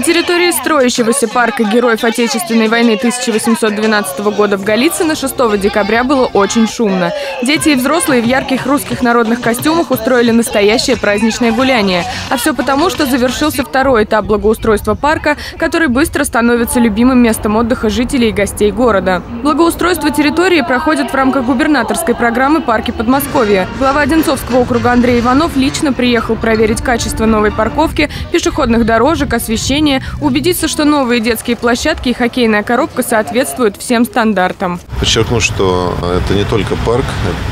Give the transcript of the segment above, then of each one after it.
территории строящегося парка Героев Отечественной войны 1812 года в Голицыно 6 декабря было очень шумно. Дети и взрослые в ярких русских народных костюмах устроили настоящее праздничное гуляние. А все потому, что завершился второй этап благоустройства парка, который быстро становится любимым местом отдыха жителей и гостей города. Благоустройство территории проходит в рамках губернаторской программы «Парки Подмосковья». Глава Одинцовского округа Андрей Иванов лично приехал проверить качество новой парковки, пешеходных дорожек, освещения, убедиться, что новые детские площадки и хоккейная коробка соответствуют всем стандартам. Подчеркну, что это не только парк,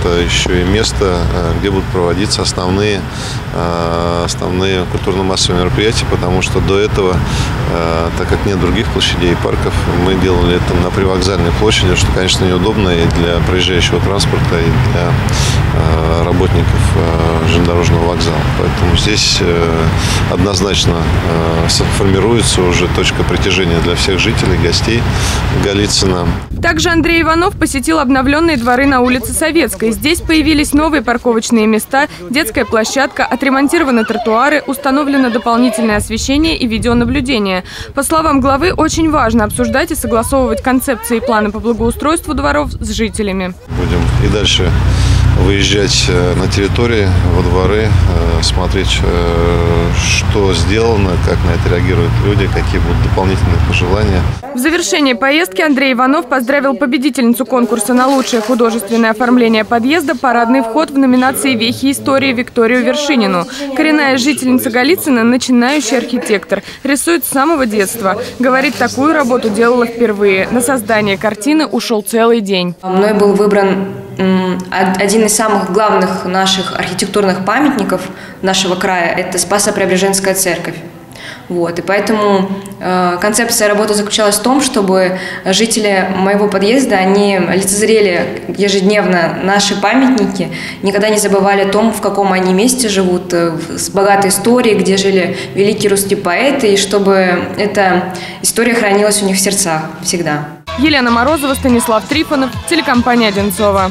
это еще и место, э, где будут проводиться основные, э, основные культурно-массовые мероприятия, потому что до этого, э, так как нет других площадей и парков, мы делали это на привокзальной площади, что, конечно, неудобно и для проезжающего транспорта, и для работников железнодорожного вокзала. Поэтому здесь однозначно формируется уже точка притяжения для всех жителей, гостей Голицына. Также Андрей Иванов посетил обновленные дворы на улице Советской. Здесь появились новые парковочные места, детская площадка, отремонтированы тротуары, установлено дополнительное освещение и видеонаблюдение. По словам главы, очень важно обсуждать и согласовывать концепции и планы по благоустройству дворов с жителями. Будем и дальше выезжать э, на территории, во дворы, э, смотреть, э, что сделано, как на это реагируют люди, какие будут дополнительные пожелания. В завершении поездки Андрей Иванов поздравил победительницу конкурса на лучшее художественное оформление подъезда «Парадный вход» в номинации «Вехи истории» Викторию Вершинину. Коренная жительница Голицына, начинающий архитектор, рисует с самого детства. Говорит, такую работу делала впервые. На создание картины ушел целый день. Мной был выбран один из самых главных наших архитектурных памятников нашего края – это Спасо-Преображенская церковь. Вот, и поэтому э, концепция работы заключалась в том, чтобы жители моего подъезда, они лицезрели ежедневно наши памятники, никогда не забывали о том, в каком они месте живут, э, с богатой историей, где жили великие русские поэты, и чтобы эта история хранилась у них в сердцах всегда. Елена Морозова, Станислав Трифонов, телекомпания «Одинцова».